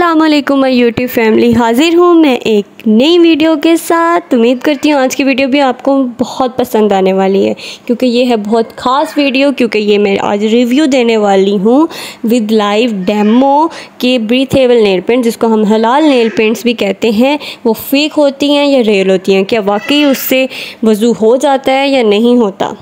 असलकुम my YouTube family हाजिर हूँ मैं एक नई वीडियो के साथ। उम्मीद करती हूँ आज की वीडियो भी आपको बहुत पसंद आने वाली है, क्योंकि ये है बहुत ख़ास वीडियो, क्योंकि ये मैं आज रिव्यू देने वाली हूँ विद लाइव डेमो के ब्रीथेबल नेल पेंट जिसको हम हलाल नेल पेंट्स भी कहते हैं। वो फेक होती हैं या रियल होती हैं? क्या वाकई उससे वज़ू हो जाता है या नहीं होता?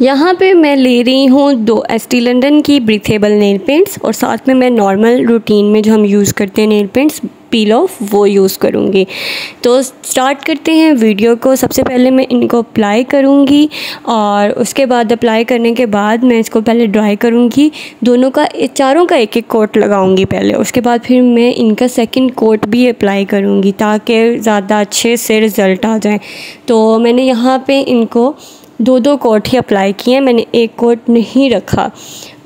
यहाँ पे मैं ले रही हूँ दो एस टी लंडन की ब्रीथेबल नेल पेंट्स और साथ में मैं नॉर्मल रूटीन में जो हम यूज़ करते हैं नेल पेंट्स पील ऑफ़ वो यूज़ करूँगी। तो स्टार्ट करते हैं वीडियो को। सबसे पहले मैं इनको अप्लाई करूँगी और उसके बाद अप्लाई करने के बाद मैं इसको पहले ड्राई करूँगी। दोनों का, चारों का एक एक कोट लगाऊँगी पहले। उसके बाद फिर मैं इनका सेकंड कोट भी अप्लाई करूँगी ताकि ज़्यादा अच्छे से रिज़ल्ट आ जाए। तो मैंने यहाँ पे इनको दो दो कोट ही अप्लाई किए हैं, मैंने एक कोट नहीं रखा।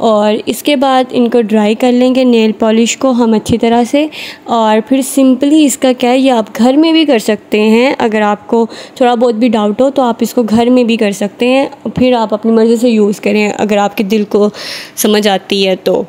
और इसके बाद इनको ड्राई कर लेंगे नेल पॉलिश को हम अच्छी तरह से। और फिर सिंपली इसका क्या है, ये आप घर में भी कर सकते हैं। अगर आपको थोड़ा बहुत भी डाउट हो तो आप इसको घर में भी कर सकते हैं। फिर आप अपनी मर्ज़ी से यूज़ करें, अगर आपके दिल को समझ आती है तो।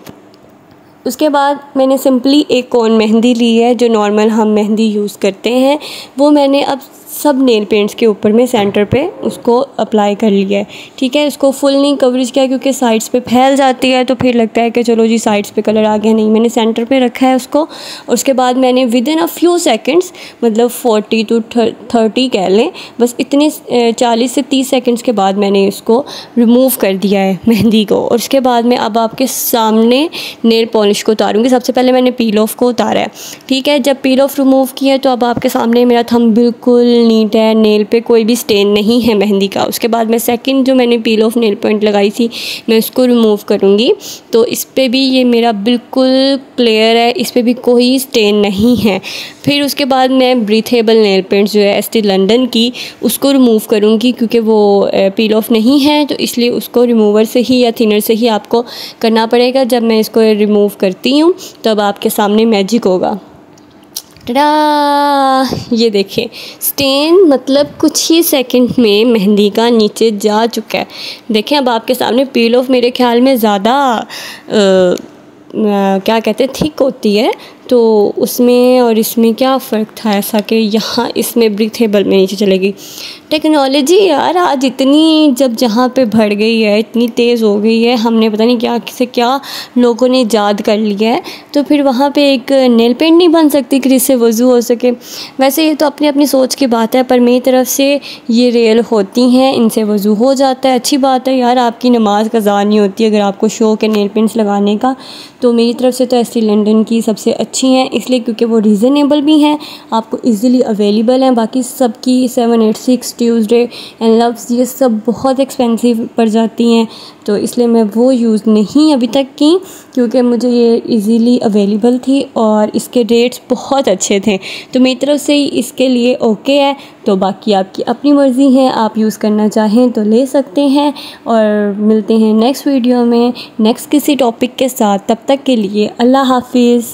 उसके बाद मैंने सिंपली एक कौन मेहंदी ली है, जो नॉर्मल हम मेहंदी यूज़ करते हैं। वो मैंने अब सब नेल पेंट्स के ऊपर में सेंटर पे उसको अप्लाई कर लिया है। ठीक है, इसको फुल नहीं कवरेज किया क्योंकि साइड्स पे फैल जाती है तो फिर लगता है कि चलो जी साइड्स पे कलर आ गया, नहीं, मैंने सेंटर पे रखा है उसको। उसके बाद मैंने within a few seconds मतलब फोर्टी टू थर्टी कह लें, बस इतने चालीस से तीस सेकेंड्स के बाद मैंने इसको रिमूव कर दिया है मेहंदी को। और उसके बाद मैं अब आपके सामने नेल पॉलिश को उतारूँगी। सबसे पहले मैंने पील ऑफ़ को उतारा है। ठीक है, जब पील ऑफ़ रिमूव किया है तो अब आपके सामने मेरा थम बिल्कुल नीट है, नेल पे कोई भी स्टेन नहीं है मेहंदी का। उसके बाद मैं सेकंड जो मैंने पील ऑफ़ नेल पॉइंट लगाई थी, मैं उसको रिमूव करूँगी। तो इस पर भी ये मेरा बिल्कुल क्लियर है, इस पर भी कोई स्टेन नहीं है। फिर उसके बाद मैं ब्रीथेबल नेल पेंट जो है एस टी लंडन की, उसको रिमूव करूँगी क्योंकि वो पील ऑफ़ नहीं है। तो इसलिए उसको रिमूवर से ही या थिनर से ही आपको करना पड़ेगा। जब मैं इसको रिमूव करती हूँ, तब आपके सामने मैजिक होगा। टड़ा ये देखें स्टेन मतलब कुछ ही सेकंड में मेहंदी का नीचे जा चुका है। देखें, अब आपके सामने पील ऑफ़ मेरे ख्याल में ज़्यादा क्या कहते हैं थिक होती है। तो उसमें और इसमें क्या फ़र्क था ऐसा कि यहाँ इसमें ब्रीथेबल में नीचे चलेगी टेक्नोलॉजी यार आज इतनी जब जहाँ पे बढ़ गई है, इतनी तेज़ हो गई है, हमने पता नहीं क्या किसे क्या लोगों ने याद कर लिया है तो फिर वहाँ पे एक नेल पेंट नहीं बन सकती कि जिससे वज़ू हो सके। वैसे ये तो अपनी अपनी सोच की बात है, पर मेरी तरफ़ से ये रियल होती हैं, इनसे वज़ू हो जाता है। अच्छी बात है यार, आपकी नमाज़ कज़ा नहीं होती अगर आपको शौक है नेल पेंट्स लगाने का तो मेरी तरफ़ से तो ऐसी लंडन की सबसे अच्छी हैं, इसलिए क्योंकि वो रीज़नेबल भी हैं, आपको इजीली अवेलेबल हैं। बाकी सबकी seven eight six Tuesday and loves ये सब बहुत एक्सपेंसिव पड़ जाती हैं। तो इसलिए मैं वो यूज़ नहीं अभी तक की, क्योंकि मुझे ये इजीली अवेलेबल थी और इसके रेट्स बहुत अच्छे थे। तो मेरी तरफ़ से इसके लिए ओके है। तो बाकी आपकी अपनी मर्ज़ी है, आप यूज़ करना चाहें तो ले सकते हैं। और मिलते हैं नेक्स्ट वीडियो में नेक्स्ट किसी टॉपिक के साथ। तब तक के लिए अल्लाह हाफिज़।